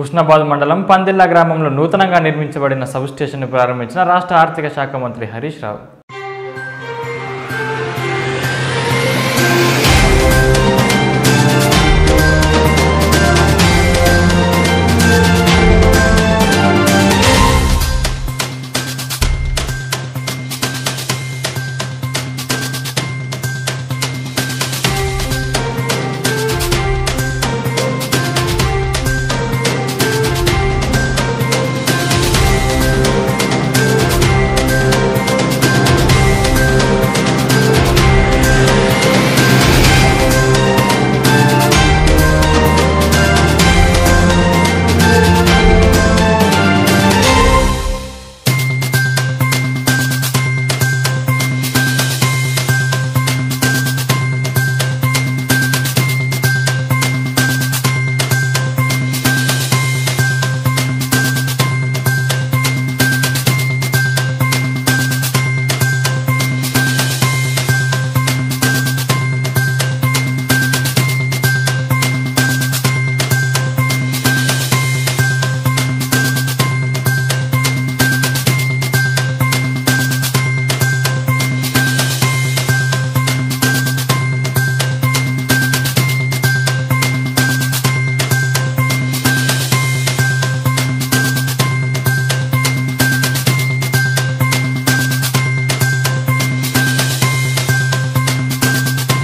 హుస్నాబాద్ మండలం పందిల్లా గ్రామంలో నూతనంగా నిర్మించబడిన సబ్ స్టేషన్ను ప్రారంభించిన రాష్ట్ర ఆర్థిక శాఖ మంత్రి హరీష్ రావు.